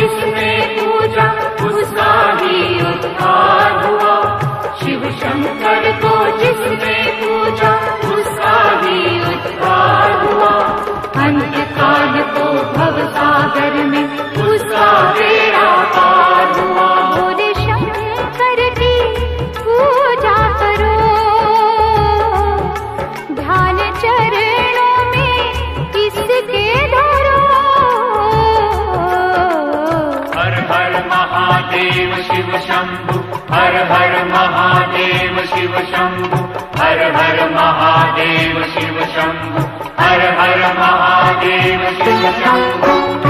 किसने महादेव शिव शम्भु। हर हर महादेव शिव शम्भु। हर हर महादेव शिव शम्भु। हर हर महादेव शिव शम्भु।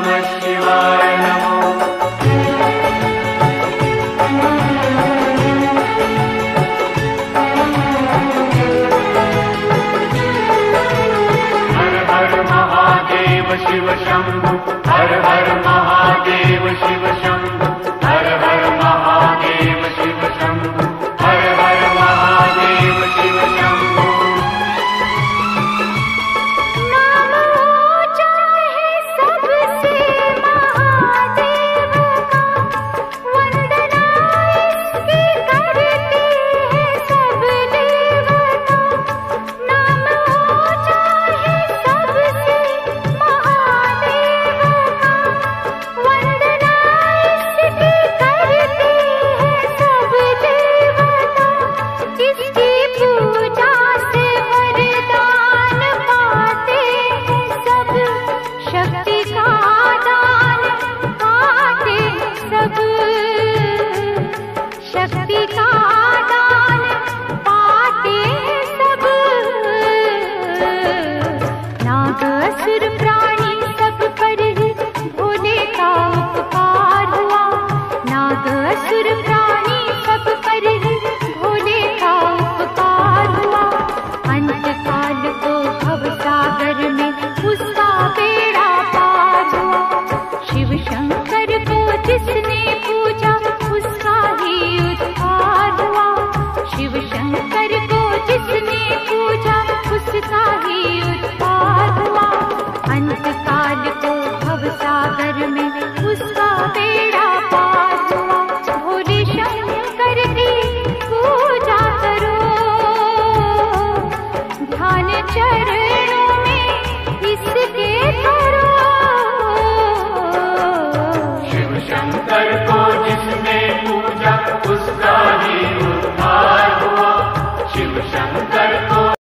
আমার राधा